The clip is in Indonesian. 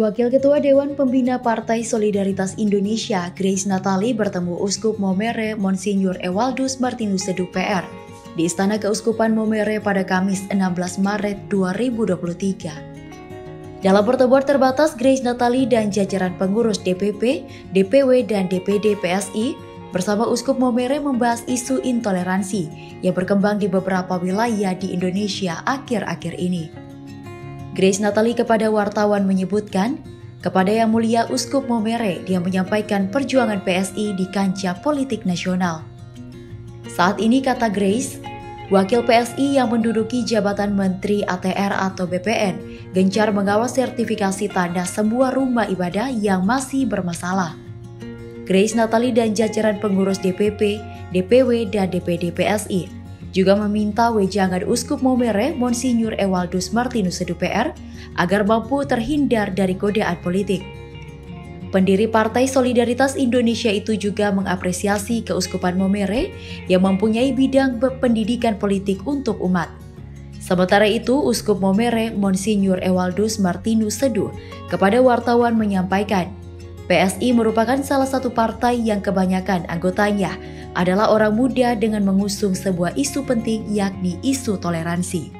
Wakil Ketua Dewan Pembina Partai Solidaritas Indonesia, Grace Natali bertemu Uskup Momere Monsinyur Ewaldus Martinus Sedu PR di Istana Keuskupan Momere pada Kamis 16 Maret 2023. Dalam pertemuan terbatas, Grace Natali dan jajaran pengurus DPP, DPW, dan DPD PSI bersama Uskup Momere membahas isu intoleransi yang berkembang di beberapa wilayah di Indonesia akhir-akhir ini. Grace Natali kepada wartawan menyebutkan, kepada Yang Mulia Uskup Momere dia menyampaikan perjuangan PSI di kancah politik nasional. Saat ini kata Grace, wakil PSI yang menduduki jabatan Menteri ATR atau BPN gencar mengawal sertifikasi tanah sebuah rumah ibadah yang masih bermasalah. Grace Natali dan jajaran pengurus DPP, DPW, dan DPD PSI juga meminta wejangan Uskup Momere Monsinyur Ewaldus Martinus PR agar mampu terhindar dari godaan politik. Pendiri Partai Solidaritas Indonesia itu juga mengapresiasi keuskupan Momere yang mempunyai bidang pendidikan politik untuk umat. Sementara itu, Uskup Momere Monsinyur Ewaldus Martinus Sedu kepada wartawan menyampaikan, PSI merupakan salah satu partai yang kebanyakan anggotanya adalah orang muda dengan mengusung sebuah isu penting yakni isu toleransi.